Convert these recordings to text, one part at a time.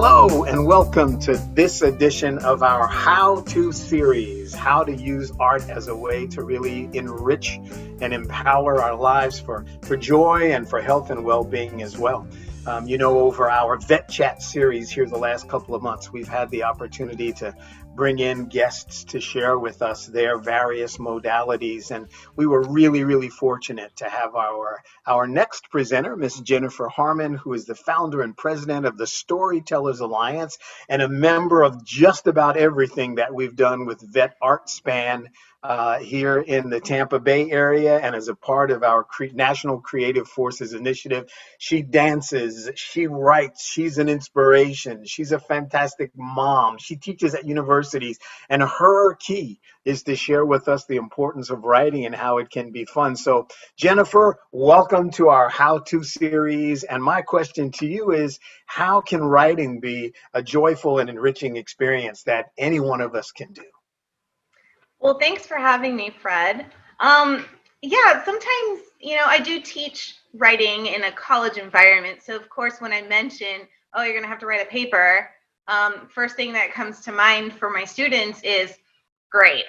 Hello, and welcome to this edition of our How To series How to Use Art as a Way to Really Enrich and Empower Our Lives for, for Joy and for Health and Well Being as well. Um, you know, over our Vet Chat series here the last couple of months, we've had the opportunity to bring in guests to share with us their various modalities. And we were really, really fortunate to have our, our next presenter, Miss Jennifer Harman, who is the founder and president of the Storytellers Alliance and a member of just about everything that we've done with Vet Art Span uh, here in the Tampa Bay area and as a part of our cre- National Creative Forces Initiative. She dances, she writes, she's an inspiration, she's a fantastic mom, she teaches at universities, and her key is to share with us the importance of writing and how it can be fun. So, Jennifer, welcome to our How To series. And my question to you is how can writing be a joyful and enriching experience that any one of us can do? Well, thanks for having me, Fred. Um, yeah, sometimes, you know, I do teach writing in a college environment. So, of course, when I mention, oh, you're going to have to write a paper, um, first thing that comes to mind for my students is great,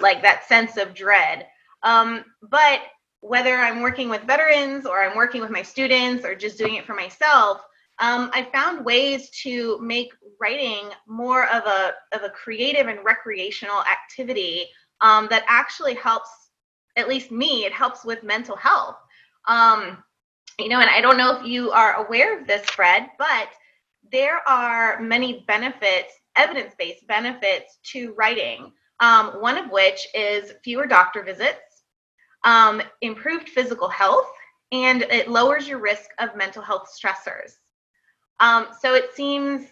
like that sense of dread. Um, but whether I'm working with veterans or I'm working with my students or just doing it for myself, um, I found ways to make writing more of a of a creative and recreational activity um, that actually helps, at least me, it helps with mental health. Um, you know, and I don't know if you are aware of this, Fred, but there are many benefits, evidence-based benefits to writing. Um, one of which is fewer doctor visits, um, improved physical health, and it lowers your risk of mental health stressors. Um, so it seems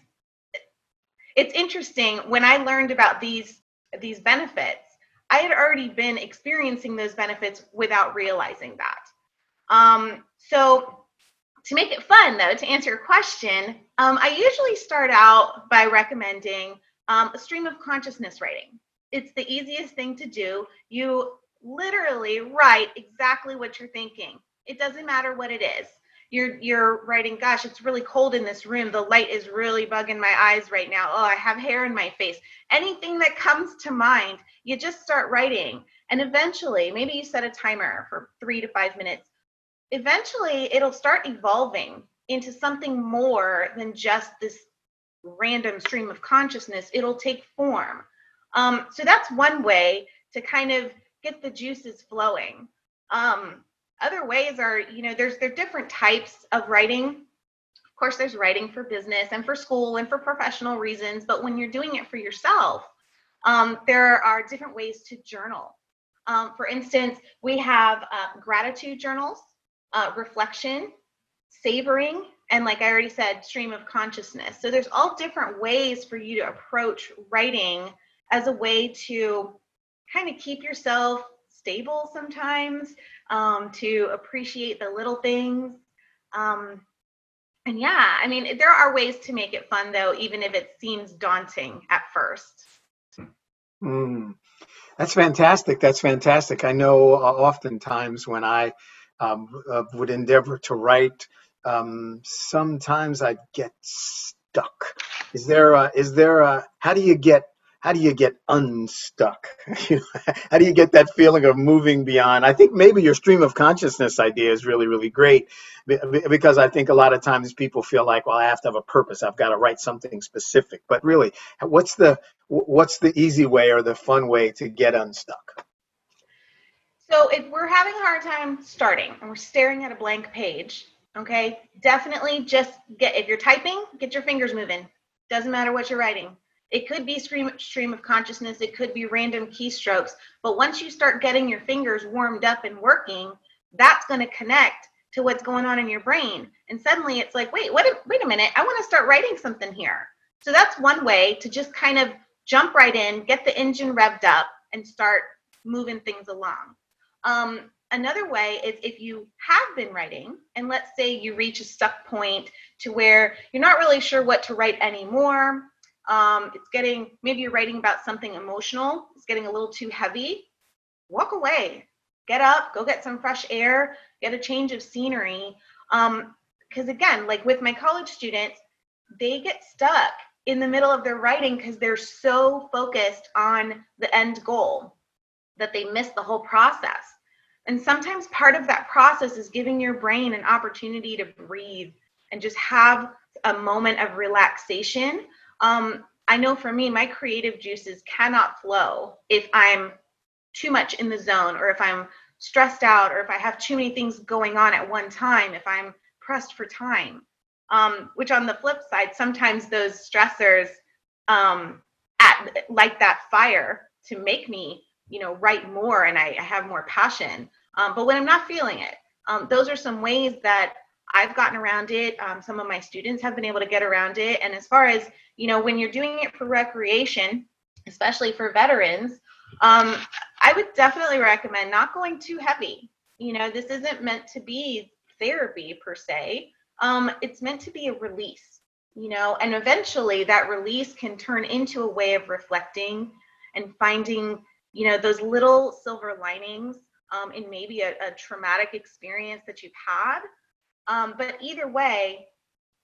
it's interesting when I learned about these these benefits. I had already been experiencing those benefits without realizing that. Um, so to make it fun, though, to answer your question, um, I usually start out by recommending um, a stream of consciousness writing. It's the easiest thing to do. You literally write exactly what you're thinking. It doesn't matter what it is you're you're writing gosh it's really cold in this room. The light is really bugging my eyes right now. Oh i have hair in my face. Anything that comes to mind you just start writing. And eventually maybe you set a timer for 3 to 5 minutes. Eventually it'll start evolving into something more than just this random stream of consciousness. It'll take form. Um, so that's one way to kind of get the juices flowing. Um, other ways are you know there's there are different types of writing. Of course there's writing for business and for school and for professional reasons but when you're doing it for yourself um, there are different ways to journal. Um, for instance we have uh, gratitude journals uh, reflection savoring and like i already said stream of consciousness. So there's all different ways for you to approach writing as a way to kind of keep yourself stable sometimes um, to appreciate the little things. Um, and yeah, I mean, there are ways to make it fun though, even if it seems daunting at first. Mm, that's fantastic. That's fantastic. I know uh, oftentimes when I um, uh, would endeavor to write, um, sometimes I'd get stuck. Is there a, is there a, how do you get how do you get unstuck? how do you get that feeling of moving beyond? I think maybe your stream of consciousness idea is really, really great because I think a lot of times people feel like, well, I have to have a purpose. I've got to write something specific. But really, what's the what's the easy way or the fun way to get unstuck? So if we're having a hard time starting and we're staring at a blank page, okay, definitely just get if you're typing, get your fingers moving. Doesn't matter what you're writing it could be stream stream of consciousness, it could be random keystrokes, but once you start getting your fingers warmed up and working, that's going to connect to what's going on in your brain. And suddenly it's like, wait, what wait a minute, I want to start writing something here. So that's one way to just kind of jump right in, get the engine revved up and start moving things along. Um, another way is if you have been writing and let's say you reach a stuck point to where you're not really sure what to write anymore um, it's getting maybe you're writing about something emotional. It's getting a little too heavy. Walk away. Get up. Go get some fresh air. Get a change of scenery. Um, because again like with my college students they get stuck in the middle of their writing because they're so focused on the end goal that they miss the whole process. And sometimes part of that process is giving your brain an opportunity to breathe and just have a moment of relaxation. Um, I know for me, my creative juices cannot flow if I'm too much in the zone or if I'm stressed out or if I have too many things going on at one time, if I'm pressed for time. Um, which on the flip side, sometimes those stressors um, at like that fire to make me, you know, write more and I, I have more passion. Um, but when I'm not feeling it, um, those are some ways that I've gotten around it. Um, some of my students have been able to get around it. And as far as, you know, when you're doing it for recreation, especially for veterans, um, I would definitely recommend not going too heavy. You know, this isn't meant to be therapy per se. Um, it's meant to be a release, you know, and eventually that release can turn into a way of reflecting and finding, you know, those little silver linings um, in maybe a, a traumatic experience that you've had um, but either way,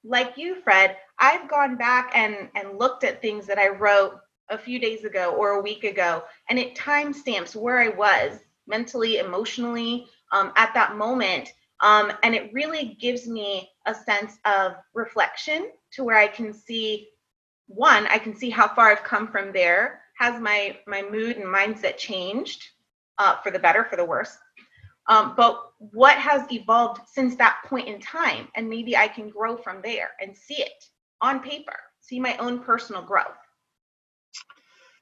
like you, Fred, I've gone back and, and looked at things that I wrote a few days ago or a week ago, and it timestamps where I was mentally, emotionally um, at that moment. Um, and it really gives me a sense of reflection to where I can see one, I can see how far I've come from there. Has my my mood and mindset changed uh, for the better, for the worse? Um, but what has evolved since that point in time? And maybe I can grow from there and see it on paper, see my own personal growth.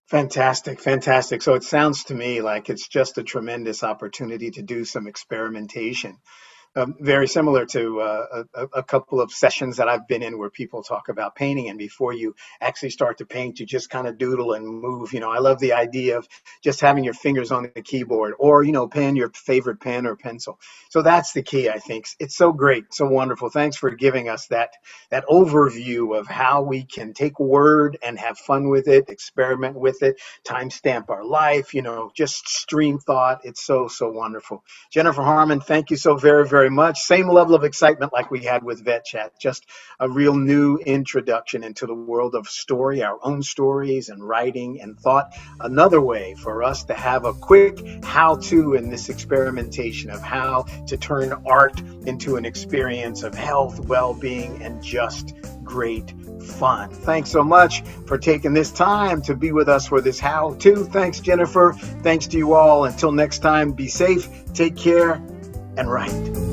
Fantastic, fantastic. So it sounds to me like it's just a tremendous opportunity to do some experimentation um, very similar to uh, a, a, couple of sessions that I've been in where people talk about painting, and before you actually start to paint, you just kind of doodle and move. You know, I love the idea of just having your fingers on the keyboard, or you know, pen your favorite pen or pencil. So that's the key, I think. It's so great, so wonderful. Thanks for giving us that that overview of how we can take word and have fun with it, experiment with it, timestamp our life. You know, just stream thought. It's so so wonderful. Jennifer Harman, thank you so very very very much. Same level of excitement like we had with Vet Chat. Just a real new introduction into the world of story, our own stories and writing and thought. Another way for us to have a quick how to in this experimentation of how to turn art into an experience of health, well being, and just great fun. Thanks so much for taking this time to be with us for this how to. Thanks, Jennifer. Thanks to you all. Until next time, be safe, take care, and write.